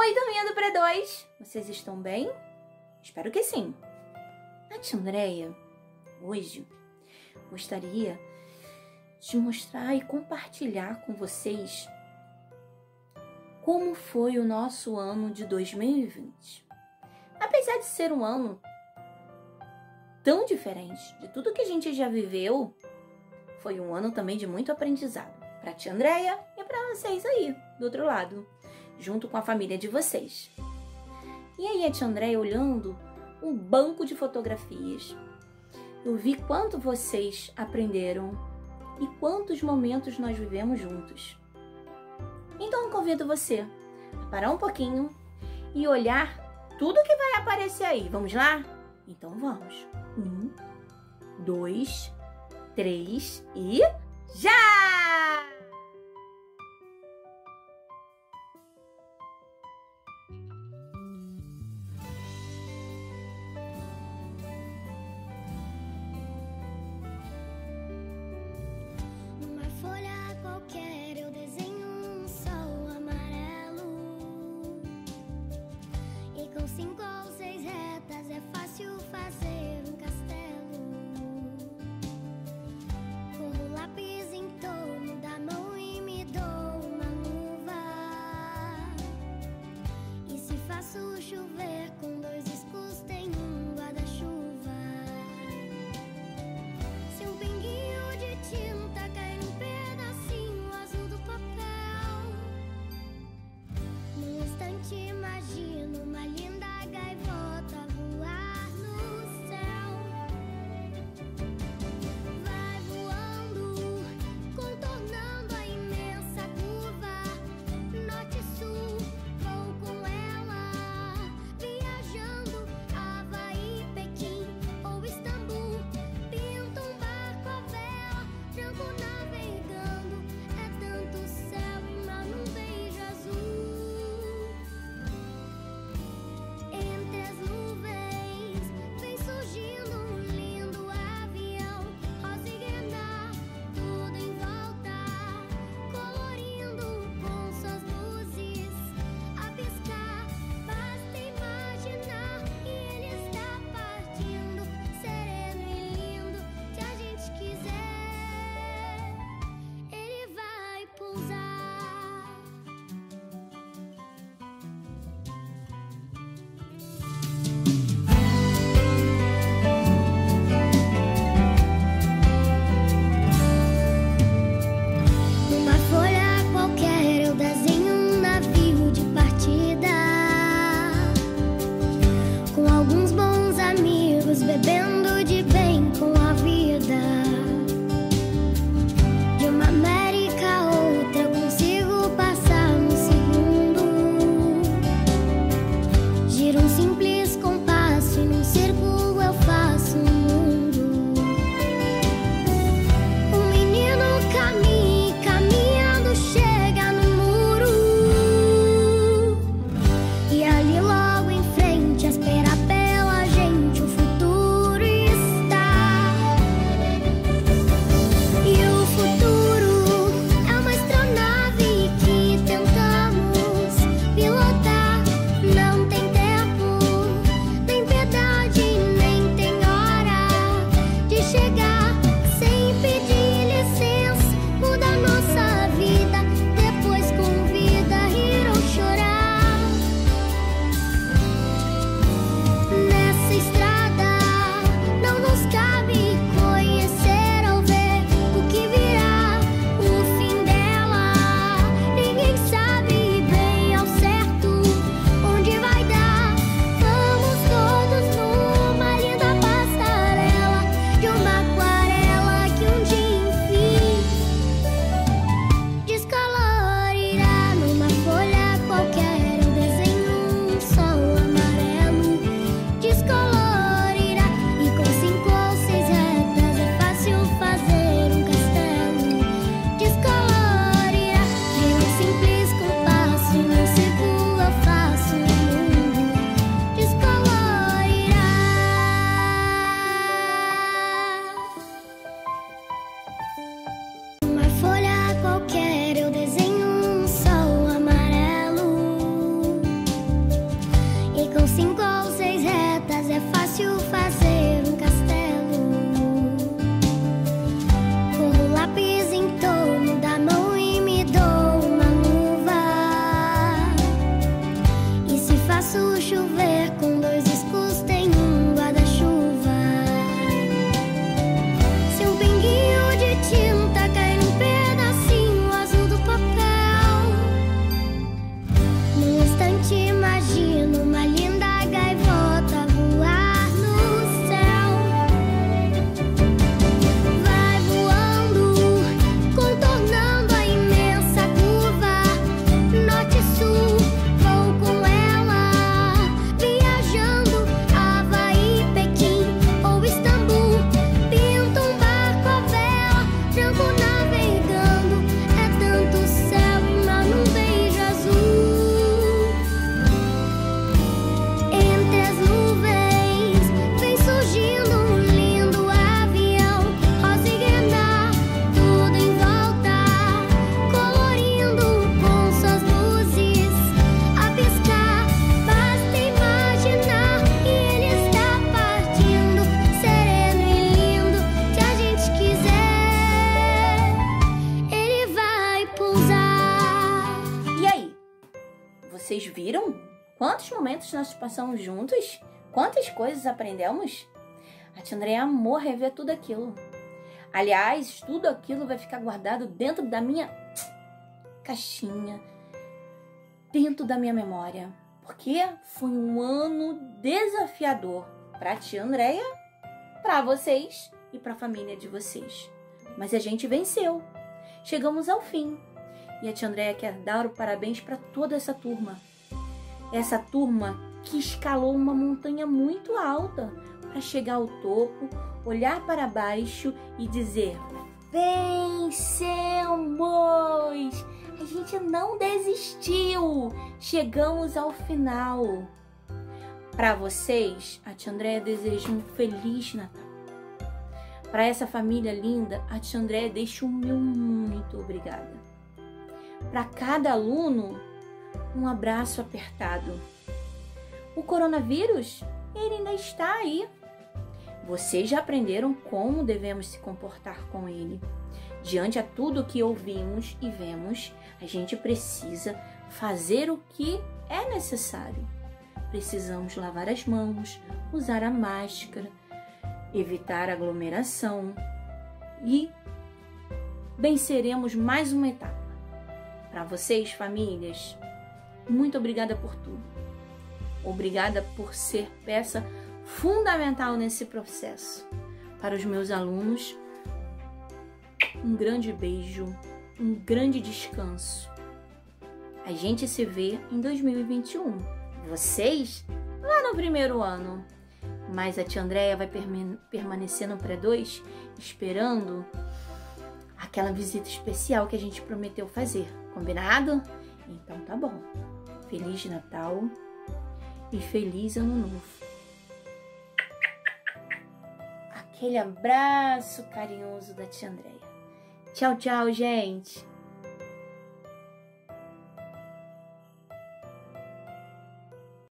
Oi, turminha do Pré-2! Vocês estão bem? Espero que sim. A tia Andréia, hoje, gostaria de mostrar e compartilhar com vocês como foi o nosso ano de 2020. Apesar de ser um ano tão diferente de tudo que a gente já viveu, foi um ano também de muito aprendizado para tia Andréia e para vocês aí do outro lado, junto com a família de vocês. E aí a tia Andréia olhando um banco de fotografias, eu vi quanto vocês aprenderam e quantos momentos nós vivemos juntos. Então convido você a parar um pouquinho e olhar tudo que vai aparecer aí. Vamos lá? Então vamos. Um, dois, três e já! un simple quantos momentos nós passamos juntos? Quantas coisas aprendemos? A tia Andréia amou rever tudo aquilo. Aliás, tudo aquilo vai ficar guardado dentro da minha caixinha, dentro da minha memória. Porque foi um ano desafiador para a tia Andréia, para vocês e para a família de vocês. Mas a gente venceu. Chegamos ao fim. E a tia Andréia quer dar o parabéns para toda essa turma. Essa turma que escalou uma montanha muito alta para chegar ao topo, olhar para baixo e dizer: Vencemos! A gente não desistiu! Chegamos ao final! Para vocês, a tia Andréia deseja um feliz Natal. Para essa família linda, a tia Andréia deixa o meu muito obrigada. Para cada aluno, um abraço apertado. O coronavírus, ele ainda está aí. Vocês já aprenderam como devemos se comportar com ele. Diante a tudo que ouvimos e vemos, a gente precisa fazer o que é necessário. Precisamos lavar as mãos, usar a máscara, evitar aglomeração e venceremos mais uma etapa. Para vocês, famílias, muito obrigada por tudo. Obrigada por ser peça fundamental nesse processo. Para os meus alunos, um grande beijo, um grande descanso. A gente se vê em 2021. Vocês lá no primeiro ano. Mas a tia Andréia vai permanecer no pré-2 esperando aquela visita especial que a gente prometeu fazer. Combinado? Então tá bom. Feliz Natal e feliz Ano Novo. Aquele abraço carinhoso da tia Andréia. Tchau, tchau, gente!